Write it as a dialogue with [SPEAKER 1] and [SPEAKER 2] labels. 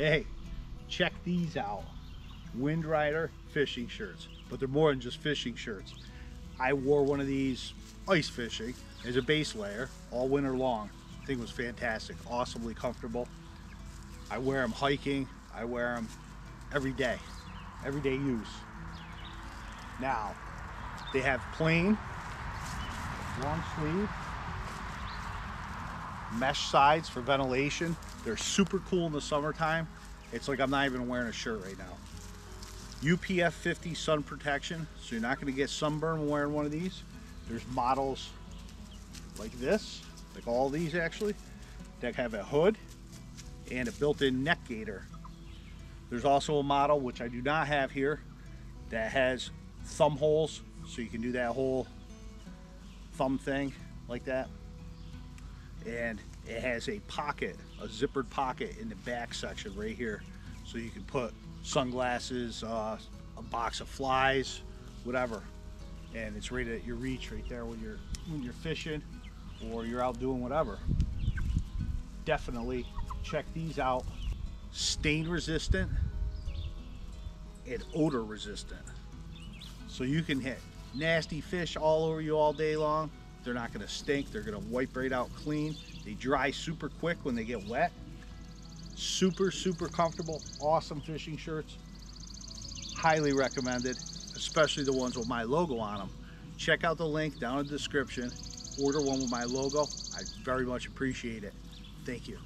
[SPEAKER 1] Hey, check these out. WindRider fishing shirts, but they're more than just fishing shirts. I wore one of these ice fishing as a base layer all winter long. I think it was fantastic, awesomely comfortable. I wear them hiking, I wear them every day, everyday use. Now, they have plain, long sleeve, mesh sides for ventilation. They're super cool in the summertime. It's like I'm not even wearing a shirt right now. UPF 50 sun protection, so you're not gonna get sunburn wearing one of these. There's models like this, like all these actually, that have a hood and a built-in neck gaiter. There's also a model, which I do not have here, that has thumb holes, so you can do that whole thumb thing like that. And it has a pocket, a zippered pocket in the back section right here. So you can put sunglasses, uh, a box of flies, whatever. And it's right at your reach right there when you're when you're fishing or you're out doing whatever. Definitely check these out. Stain resistant and odor resistant. So you can hit nasty fish all over you all day long. They're not gonna stink. They're gonna wipe right out clean. They dry super quick when they get wet. Super, super comfortable. Awesome fishing shirts. Highly recommended, especially the ones with my logo on them. Check out the link down in the description. Order one with my logo. I very much appreciate it. Thank you.